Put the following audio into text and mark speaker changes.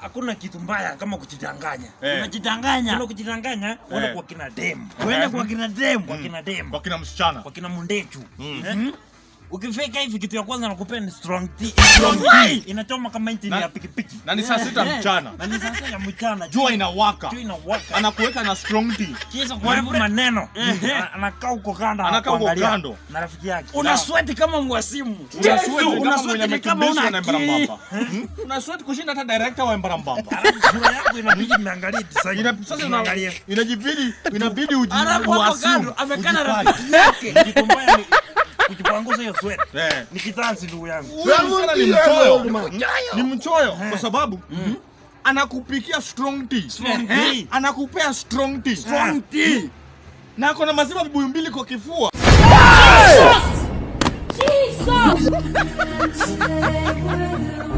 Speaker 1: Hakuna kitu mbaya kama kujidanganya.
Speaker 2: Eh.
Speaker 3: Unajidanganya.
Speaker 1: Kuna kujidanganya uende
Speaker 2: Eh.
Speaker 1: kwa kina dem.
Speaker 3: Uende kwa kina dem,
Speaker 1: Kwa kina dem.
Speaker 2: Kwa kina msichana.
Speaker 1: Kwa kina mundechu.
Speaker 2: Mm.
Speaker 1: Eh? Ukifika hivi kitu ya kwanza nakupea ni strong tea.
Speaker 2: Strong tea.
Speaker 1: Inachoma kama injini ya pikipiki.
Speaker 2: Na ni saa sita
Speaker 3: Eh.
Speaker 2: mchana.
Speaker 1: Na ni sasa ya mchana.
Speaker 2: Jua inawaka.
Speaker 1: Jua inawaka.
Speaker 2: Anakuweka na strong tea.
Speaker 1: kisa kwa hivyo maneno. Anakaa huko kando.
Speaker 2: Anakaa huko kando.
Speaker 1: Na rafiki yake.
Speaker 3: Una sweat kama mwasimu.
Speaker 2: Una sweat
Speaker 3: Una
Speaker 2: kama
Speaker 3: sweat kama una.
Speaker 2: Embarambamba. Hmm? Una sweat kushinda hata director wa
Speaker 1: mbarambamba sura yako inabidi imeangalia design.
Speaker 2: Ina, sasa
Speaker 1: inaangalia.
Speaker 2: Inajibidi inabidi uji
Speaker 3: Alafu hapo kando
Speaker 2: Amekana
Speaker 3: rafiki yake.
Speaker 1: Kitu mbaya hiyo sweat.
Speaker 2: Eh.
Speaker 1: Ni kitanzi ndugu yangu.
Speaker 2: Huyo ni mchoyo. Ni mchoyo kwa sababu anakupikia strong tea.
Speaker 1: Strong tea.
Speaker 2: Anakupea strong tea.
Speaker 3: Strong tea.
Speaker 2: Na ako na maziwa vibuyu mbili kwa kifua. Jesus!
Speaker 4: Jesus!